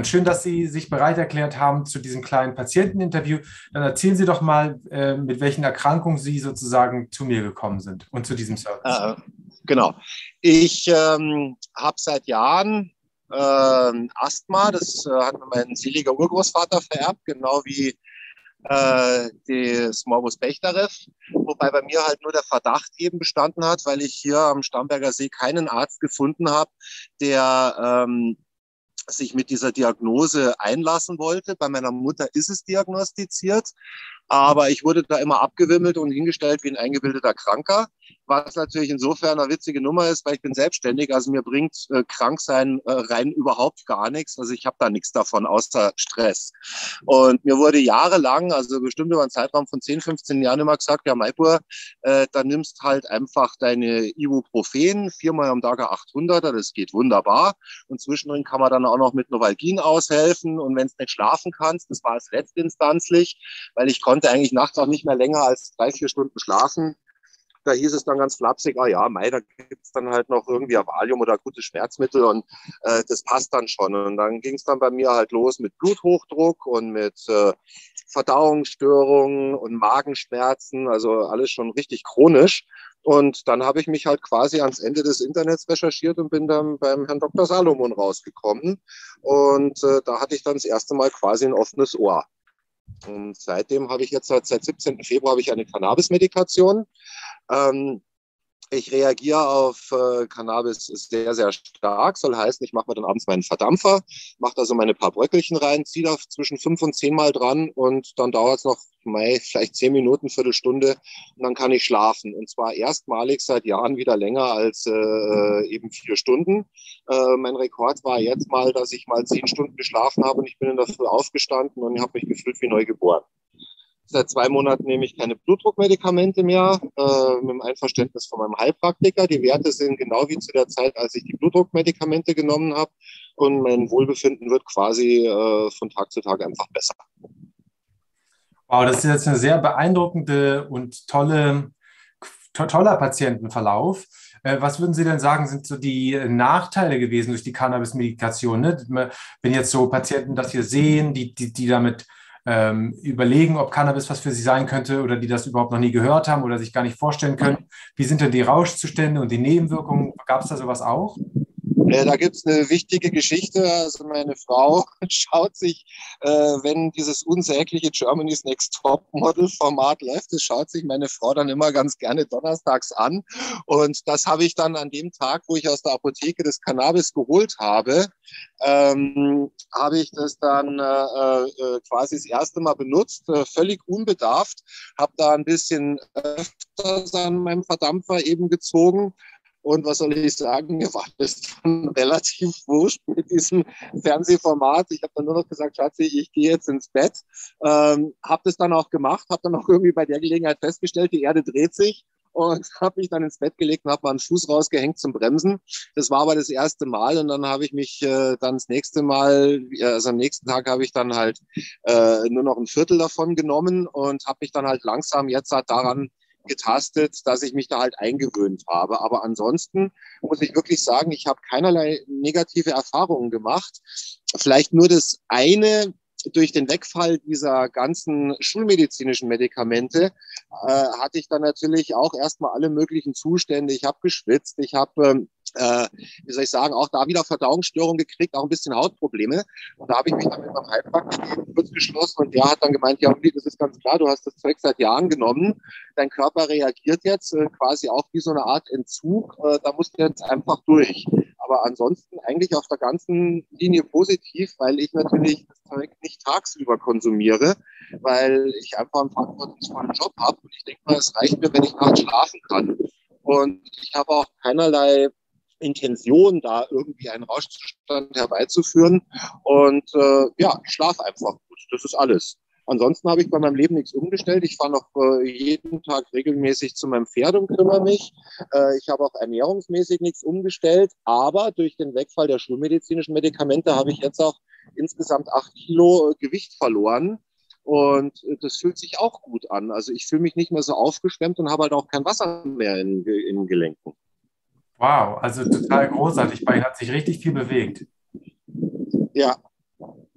Und schön, dass Sie sich bereit erklärt haben zu diesem kleinen Patienteninterview. Dann erzählen Sie doch mal, äh, mit welchen Erkrankungen Sie sozusagen zu mir gekommen sind und zu diesem Service. Äh, genau. Ich ähm, habe seit Jahren äh, Asthma. Das äh, hat mir mein seliger Urgroßvater vererbt, genau wie äh, das Morbus Bechterew, wobei bei mir halt nur der Verdacht eben bestanden hat, weil ich hier am Starnberger See keinen Arzt gefunden habe, der ähm, sich mit dieser Diagnose einlassen wollte. Bei meiner Mutter ist es diagnostiziert, aber ich wurde da immer abgewimmelt und hingestellt wie ein eingebildeter Kranker was natürlich insofern eine witzige Nummer ist, weil ich bin selbstständig, also mir bringt äh, Kranksein äh, rein überhaupt gar nichts. Also ich habe da nichts davon, außer Stress. Und mir wurde jahrelang, also bestimmt über einen Zeitraum von 10, 15 Jahren immer gesagt, ja Maipur, äh, da nimmst halt einfach deine Ibuprofen, viermal am Tag 800er, das geht wunderbar. Und zwischendrin kann man dann auch noch mit Novalgin aushelfen. Und wenn es nicht schlafen kannst, das war es letztinstanzlich, weil ich konnte eigentlich nachts auch nicht mehr länger als drei, vier Stunden schlafen da hieß es dann ganz flapsig, ah ja, Mai, da gibt's dann halt noch irgendwie Valium oder gutes Schmerzmittel und äh, das passt dann schon. Und dann ging es dann bei mir halt los mit Bluthochdruck und mit äh, Verdauungsstörungen und Magenschmerzen, also alles schon richtig chronisch. Und dann habe ich mich halt quasi ans Ende des Internets recherchiert und bin dann beim Herrn Dr. Salomon rausgekommen. Und äh, da hatte ich dann das erste Mal quasi ein offenes Ohr. Und seitdem habe ich jetzt seit, seit 17. Februar habe ich eine Cannabis-Medikation. Ähm, ich reagiere auf äh, Cannabis sehr, sehr stark. Soll heißen, ich mache mir dann abends meinen Verdampfer, mache da so meine paar Bröckelchen rein, ziehe da zwischen fünf und zehn Mal dran und dann dauert es noch mei, vielleicht zehn Minuten, Viertelstunde und dann kann ich schlafen. Und zwar erstmalig seit Jahren wieder länger als äh, eben vier Stunden. Äh, mein Rekord war jetzt mal, dass ich mal zehn Stunden geschlafen habe und ich bin in der Früh aufgestanden und habe mich gefühlt wie neu geboren. Seit zwei Monaten nehme ich keine Blutdruckmedikamente mehr, äh, mit dem Einverständnis von meinem Heilpraktiker. Die Werte sind genau wie zu der Zeit, als ich die Blutdruckmedikamente genommen habe. Und mein Wohlbefinden wird quasi äh, von Tag zu Tag einfach besser. Wow, das ist jetzt eine sehr beeindruckende und tolle, to toller Patientenverlauf. Äh, was würden Sie denn sagen, sind so die Nachteile gewesen durch die Cannabis-Medikation? Ne? Wenn jetzt so Patienten das hier sehen, die, die, die damit ähm, überlegen, ob Cannabis was für sie sein könnte oder die das überhaupt noch nie gehört haben oder sich gar nicht vorstellen können. Wie sind denn die Rauschzustände und die Nebenwirkungen? Gab es da sowas auch? Äh, da gibt es eine wichtige Geschichte. Also meine Frau schaut sich, äh, wenn dieses unsägliche Germany's Next Top Model Format läuft, das schaut sich meine Frau dann immer ganz gerne donnerstags an. Und das habe ich dann an dem Tag, wo ich aus der Apotheke das Cannabis geholt habe, ähm, habe ich das dann äh, äh, quasi das erste Mal benutzt, äh, völlig unbedarft, habe da ein bisschen öfters an meinem Verdampfer eben gezogen und was soll ich sagen, mir war das dann relativ wurscht mit diesem Fernsehformat. Ich habe dann nur noch gesagt, Schatzi, ich gehe jetzt ins Bett. Ähm, habe das dann auch gemacht, habe dann auch irgendwie bei der Gelegenheit festgestellt, die Erde dreht sich und habe mich dann ins Bett gelegt und habe mal einen Fuß rausgehängt zum Bremsen. Das war aber das erste Mal und dann habe ich mich äh, dann das nächste Mal, also am nächsten Tag habe ich dann halt äh, nur noch ein Viertel davon genommen und habe mich dann halt langsam jetzt halt daran getastet, dass ich mich da halt eingewöhnt habe. Aber ansonsten muss ich wirklich sagen, ich habe keinerlei negative Erfahrungen gemacht. Vielleicht nur das eine, durch den Wegfall dieser ganzen schulmedizinischen Medikamente äh, hatte ich dann natürlich auch erstmal alle möglichen Zustände. Ich habe geschwitzt, ich habe ähm, äh, wie soll ich sagen, auch da wieder Verdauungsstörungen gekriegt, auch ein bisschen Hautprobleme. Und da habe ich mich dann mit meinem Heilpraktiker kurz geschlossen und der hat dann gemeint, ja, Uli, das ist ganz klar, du hast das Zeug seit Jahren genommen, dein Körper reagiert jetzt äh, quasi auch wie so eine Art Entzug, äh, da musst du jetzt einfach durch. Aber ansonsten eigentlich auf der ganzen Linie positiv, weil ich natürlich das Zeug nicht tagsüber konsumiere, weil ich einfach einen verantwortungsvollen Job habe und ich denke mal, es reicht mir, wenn ich nachts schlafen kann. Und ich habe auch keinerlei Intention, da irgendwie einen Rauschzustand herbeizuführen. Und äh, ja, ich schlafe einfach gut. Das ist alles. Ansonsten habe ich bei meinem Leben nichts umgestellt. Ich fahre noch äh, jeden Tag regelmäßig zu meinem Pferd und kümmere mich. Äh, ich habe auch ernährungsmäßig nichts umgestellt. Aber durch den Wegfall der schulmedizinischen Medikamente habe ich jetzt auch insgesamt acht Kilo äh, Gewicht verloren. Und äh, das fühlt sich auch gut an. Also ich fühle mich nicht mehr so aufgeschwemmt und habe halt auch kein Wasser mehr in, in Gelenken. Wow, also total großartig. Bei hat sich richtig viel bewegt. Ja,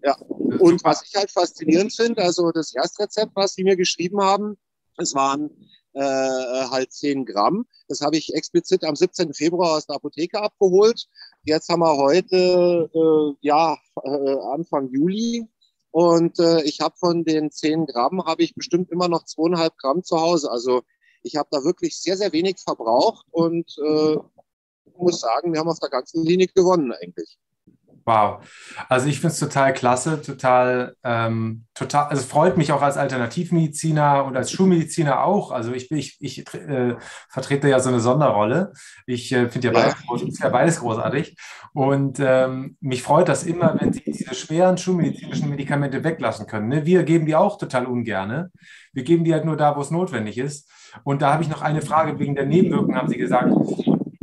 Ja. Und was ich halt faszinierend finde, also das Erstrezept, was Sie mir geschrieben haben, es waren äh, halt 10 Gramm. Das habe ich explizit am 17. Februar aus der Apotheke abgeholt. Jetzt haben wir heute, äh, ja, äh, Anfang Juli. Und äh, ich habe von den 10 Gramm, habe ich bestimmt immer noch zweieinhalb Gramm zu Hause. Also ich habe da wirklich sehr, sehr wenig verbraucht und äh, muss sagen, wir haben auf der ganzen Linie gewonnen eigentlich. Wow. Also ich finde es total klasse, total, ähm, total, also es freut mich auch als Alternativmediziner und als Schulmediziner auch. Also ich, ich, ich äh, vertrete ja so eine Sonderrolle. Ich äh, finde ja, ja. Beides, ja beides großartig. Und ähm, mich freut das immer, wenn Sie diese schweren schulmedizinischen Medikamente weglassen können. Ne? Wir geben die auch total ungerne. Wir geben die halt nur da, wo es notwendig ist. Und da habe ich noch eine Frage wegen der Nebenwirkungen, haben Sie gesagt.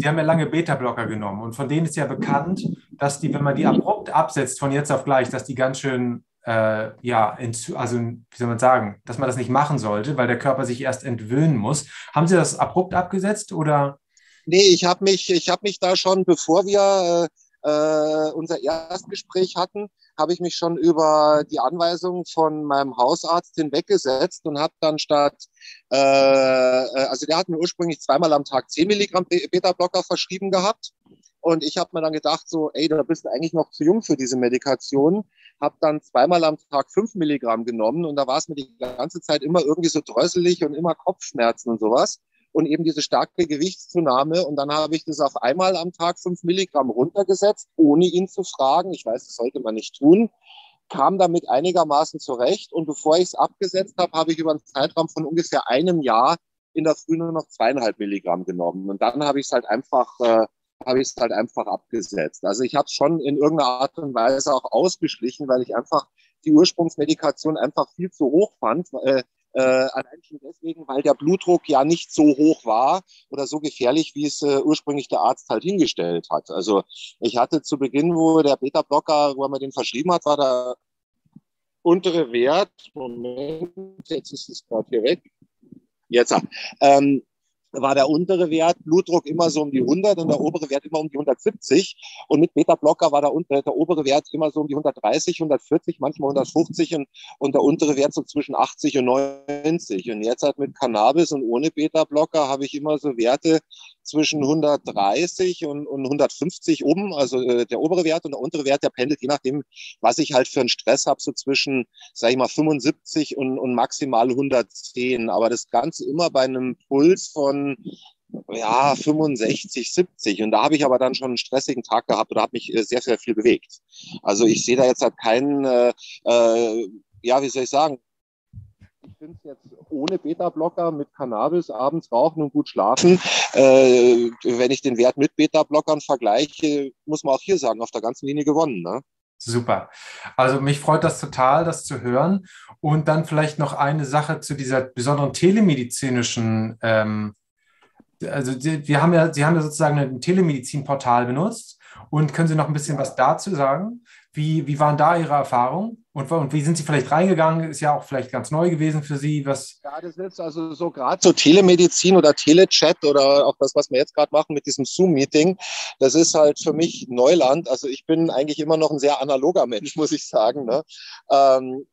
Sie haben ja lange Beta-Blocker genommen und von denen ist ja bekannt, dass die, wenn man die abrupt absetzt von jetzt auf gleich, dass die ganz schön, äh, ja, also wie soll man sagen, dass man das nicht machen sollte, weil der Körper sich erst entwöhnen muss. Haben Sie das abrupt abgesetzt oder? Nee, ich habe mich, hab mich da schon, bevor wir äh, äh unser Erstgespräch hatten, habe ich mich schon über die Anweisung von meinem Hausarzt hinweggesetzt und habe dann statt, äh, äh, also der hat mir ursprünglich zweimal am Tag 10 Milligramm Beta-Blocker verschrieben gehabt. Und ich habe mir dann gedacht, so, ey, da bist du eigentlich noch zu jung für diese Medikation. Habe dann zweimal am Tag 5 Milligramm genommen und da war es mir die ganze Zeit immer irgendwie so dröselig und immer Kopfschmerzen und sowas und eben diese starke Gewichtszunahme. Und dann habe ich das auf einmal am Tag fünf Milligramm runtergesetzt, ohne ihn zu fragen. Ich weiß, das sollte man nicht tun. Kam damit einigermaßen zurecht. Und bevor ich es abgesetzt habe, habe ich über einen Zeitraum von ungefähr einem Jahr in der Früh nur noch zweieinhalb Milligramm genommen. Und dann habe ich es halt einfach, äh, habe ich es halt einfach abgesetzt. Also ich habe es schon in irgendeiner Art und Weise auch ausgeschlichen, weil ich einfach die Ursprungsmedikation einfach viel zu hoch fand. Äh, äh, allein schon deswegen, weil der Blutdruck ja nicht so hoch war oder so gefährlich, wie es äh, ursprünglich der Arzt halt hingestellt hat. Also ich hatte zu Beginn, wo der Beta-Blocker, wo er mir den verschrieben hat, war der untere Wert, Moment, jetzt ist es gerade hier weg. Jetzt, ähm, war der untere Wert Blutdruck immer so um die 100 und der obere Wert immer um die 170. Und mit Beta-Blocker war der, untere, der obere Wert immer so um die 130, 140, manchmal 150 und, und der untere Wert so zwischen 80 und 90. Und jetzt halt mit Cannabis und ohne Beta-Blocker habe ich immer so Werte zwischen 130 und, und 150 oben, also äh, der obere Wert und der untere Wert, der pendelt je nachdem, was ich halt für einen Stress habe, so zwischen, sage ich mal, 75 und, und maximal 110. Aber das Ganze immer bei einem Puls von ja, 65, 70. Und da habe ich aber dann schon einen stressigen Tag gehabt oder habe mich äh, sehr, sehr viel bewegt. Also ich sehe da jetzt halt keinen, äh, äh, ja, wie soll ich sagen, finde es jetzt ohne Beta-Blocker mit Cannabis abends rauchen und gut schlafen. Äh, wenn ich den Wert mit Beta-Blockern vergleiche, muss man auch hier sagen, auf der ganzen Linie gewonnen. Ne? Super. Also mich freut das total, das zu hören. Und dann vielleicht noch eine Sache zu dieser besonderen telemedizinischen. Ähm, also die, wir haben ja, Sie haben ja sozusagen ein Telemedizin-Portal benutzt. Und können Sie noch ein bisschen was dazu sagen? Wie, wie waren da Ihre Erfahrungen? Und, und wie sind Sie vielleicht reingegangen? Ist ja auch vielleicht ganz neu gewesen für Sie. Was ja, das ist also so gerade so Telemedizin oder Telechat oder auch das, was wir jetzt gerade machen mit diesem Zoom-Meeting, das ist halt für mich Neuland. Also ich bin eigentlich immer noch ein sehr analoger Mensch, muss ich sagen. Ne? Ähm,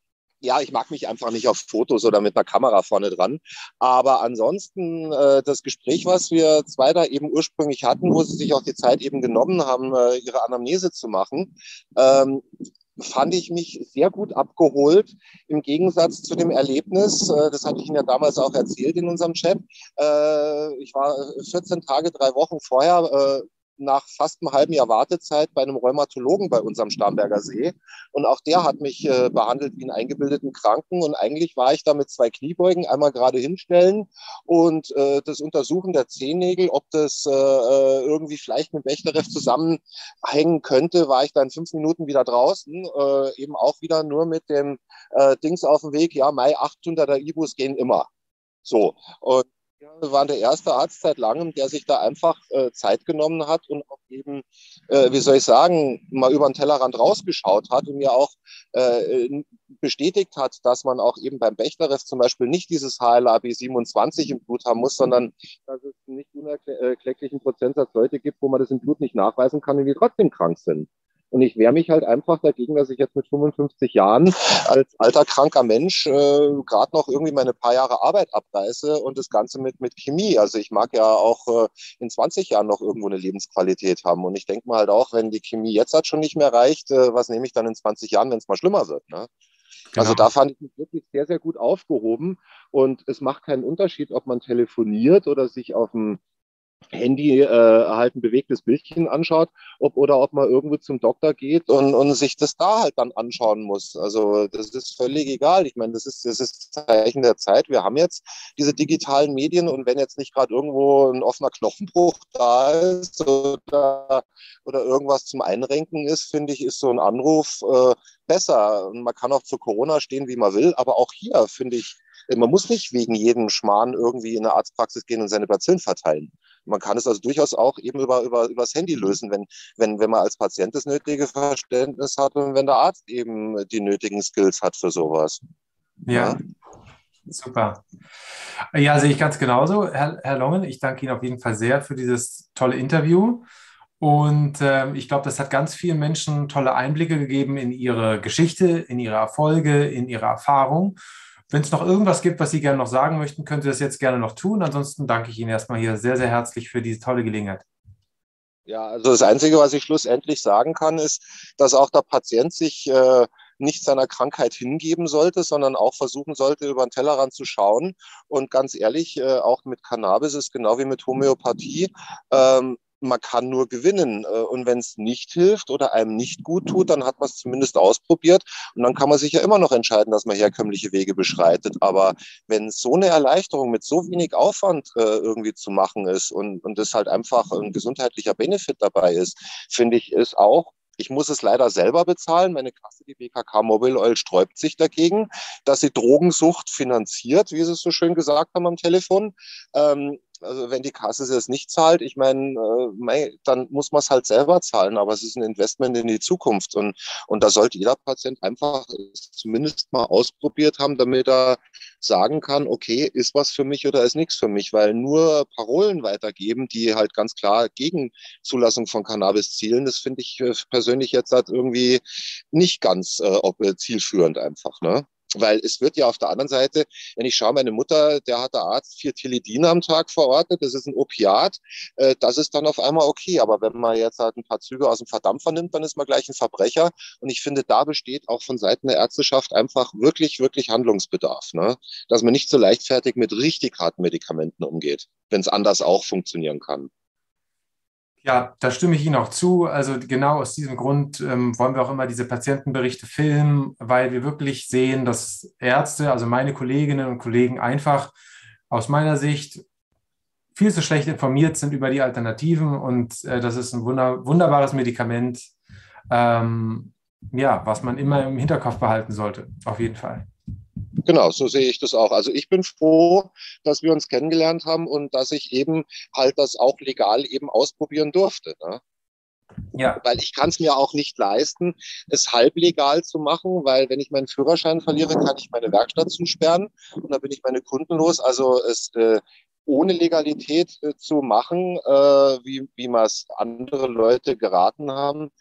ja, ich mag mich einfach nicht auf Fotos oder mit einer Kamera vorne dran. Aber ansonsten äh, das Gespräch, was wir zwei da eben ursprünglich hatten, wo sie sich auch die Zeit eben genommen haben, äh, ihre Anamnese zu machen, ähm, fand ich mich sehr gut abgeholt im Gegensatz zu dem Erlebnis, äh, das hatte ich Ihnen ja damals auch erzählt in unserem Chat. Äh, ich war 14 Tage, drei Wochen vorher äh, nach fast einem halben Jahr Wartezeit bei einem Rheumatologen bei uns am Starnberger See. Und auch der hat mich äh, behandelt wie einen eingebildeten Kranken. Und eigentlich war ich da mit zwei Kniebeugen einmal gerade hinstellen und äh, das Untersuchen der Zehennägel, ob das äh, äh irgendwie vielleicht mit Bechterew zusammenhängen könnte, war ich dann fünf Minuten wieder draußen. Äh, eben auch wieder nur mit dem äh, Dings auf dem Weg. Ja, Mai 800er Ibus gehen immer. So. Und wir waren der erste Arzt seit langem, der sich da einfach äh, Zeit genommen hat und auch eben, äh, wie soll ich sagen, mal über den Tellerrand rausgeschaut hat und mir auch äh, bestätigt hat, dass man auch eben beim Bechterew zum Beispiel nicht dieses HLA-B 27 im Blut haben muss, sondern dass es einen nicht unerklecklichen Prozentsatz Leute gibt, wo man das im Blut nicht nachweisen kann und die trotzdem krank sind. Und ich wehre mich halt einfach dagegen, dass ich jetzt mit 55 Jahren als alter kranker Mensch äh, gerade noch irgendwie meine paar Jahre Arbeit abreiße und das Ganze mit, mit Chemie. Also ich mag ja auch äh, in 20 Jahren noch irgendwo eine Lebensqualität haben. Und ich denke mal halt auch, wenn die Chemie jetzt halt schon nicht mehr reicht, äh, was nehme ich dann in 20 Jahren, wenn es mal schlimmer wird? Ne? Genau. Also da fand ich mich wirklich sehr, sehr gut aufgehoben. Und es macht keinen Unterschied, ob man telefoniert oder sich auf dem Handy äh, halt ein bewegtes Bildchen anschaut, ob oder ob man irgendwo zum Doktor geht und, und sich das da halt dann anschauen muss. Also das ist völlig egal. Ich meine, das ist das ist Zeichen der Zeit. Wir haben jetzt diese digitalen Medien und wenn jetzt nicht gerade irgendwo ein offener Knochenbruch da ist oder, oder irgendwas zum Einrenken ist, finde ich, ist so ein Anruf äh, besser. Und man kann auch zu Corona stehen, wie man will, aber auch hier finde ich, man muss nicht wegen jedem Schmarrn irgendwie in eine Arztpraxis gehen und seine Bazillen verteilen. Man kann es also durchaus auch eben über, über, über das Handy lösen, wenn, wenn, wenn man als Patient das nötige Verständnis hat und wenn der Arzt eben die nötigen Skills hat für sowas. Ja. ja. Super. Ja, sehe ich ganz genauso. Herr, Herr Longen, ich danke Ihnen auf jeden Fall sehr für dieses tolle Interview. Und äh, ich glaube, das hat ganz vielen Menschen tolle Einblicke gegeben in ihre Geschichte, in ihre Erfolge, in ihre Erfahrung. Wenn es noch irgendwas gibt, was Sie gerne noch sagen möchten, könnt ihr das jetzt gerne noch tun. Ansonsten danke ich Ihnen erstmal hier sehr, sehr herzlich für diese tolle Gelegenheit. Ja, also das Einzige, was ich schlussendlich sagen kann, ist, dass auch der Patient sich äh, nicht seiner Krankheit hingeben sollte, sondern auch versuchen sollte, über den Tellerrand zu schauen. Und ganz ehrlich, äh, auch mit Cannabis ist genau wie mit Homöopathie. Ähm, man kann nur gewinnen. Äh, und wenn es nicht hilft oder einem nicht gut tut, dann hat man es zumindest ausprobiert. Und dann kann man sich ja immer noch entscheiden, dass man herkömmliche Wege beschreitet. Aber wenn so eine Erleichterung mit so wenig Aufwand äh, irgendwie zu machen ist und, und das halt einfach ein gesundheitlicher Benefit dabei ist, finde ich, ist auch ich muss es leider selber bezahlen. Meine Kasse, die BKK Mobile Oil, sträubt sich dagegen, dass sie Drogensucht finanziert, wie Sie es so schön gesagt haben am Telefon. Ähm, also wenn die Kasse es nicht zahlt, ich meine, äh, dann muss man es halt selber zahlen, aber es ist ein Investment in die Zukunft und, und da sollte jeder Patient einfach zumindest mal ausprobiert haben, damit er sagen kann, okay, ist was für mich oder ist nichts für mich, weil nur Parolen weitergeben, die halt ganz klar gegen Zulassung von Cannabis zielen, das finde ich äh, persönlich jetzt halt irgendwie nicht ganz äh, zielführend einfach, ne? Weil es wird ja auf der anderen Seite, wenn ich schaue, meine Mutter, der hat der Arzt vier Tilidin am Tag verordnet, das ist ein Opiat, äh, das ist dann auf einmal okay. Aber wenn man jetzt halt ein paar Züge aus dem Verdampfer nimmt, dann ist man gleich ein Verbrecher. Und ich finde, da besteht auch von Seiten der Ärzteschaft einfach wirklich, wirklich Handlungsbedarf. Ne? Dass man nicht so leichtfertig mit richtig harten Medikamenten umgeht, wenn es anders auch funktionieren kann. Ja, da stimme ich Ihnen auch zu. Also genau aus diesem Grund ähm, wollen wir auch immer diese Patientenberichte filmen, weil wir wirklich sehen, dass Ärzte, also meine Kolleginnen und Kollegen einfach aus meiner Sicht viel zu schlecht informiert sind über die Alternativen und äh, das ist ein wunder wunderbares Medikament, ähm, ja, was man immer im Hinterkopf behalten sollte, auf jeden Fall. Genau, so sehe ich das auch. Also ich bin froh, dass wir uns kennengelernt haben und dass ich eben halt das auch legal eben ausprobieren durfte. Ne? Ja. Weil ich kann es mir auch nicht leisten, es halblegal zu machen, weil wenn ich meinen Führerschein verliere, kann ich meine Werkstatt zusperren und dann bin ich meine Kunden los. Also es äh, ohne Legalität äh, zu machen, äh, wie, wie mir es andere Leute geraten haben,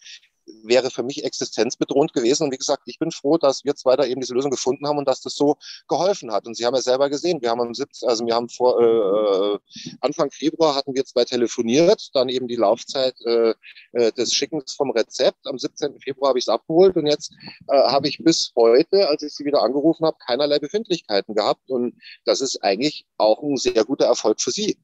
wäre für mich existenzbedrohend gewesen. Und wie gesagt, ich bin froh, dass wir zwei da eben diese Lösung gefunden haben und dass das so geholfen hat. Und Sie haben ja selber gesehen, wir haben am 17, also wir haben vor äh, äh, Anfang Februar hatten wir zwei telefoniert, dann eben die Laufzeit äh, äh des Schickens vom Rezept. Am 17. Februar habe ich es abgeholt und jetzt äh, habe ich bis heute, als ich Sie wieder angerufen habe, keinerlei Befindlichkeiten gehabt. Und das ist eigentlich auch ein sehr guter Erfolg für Sie.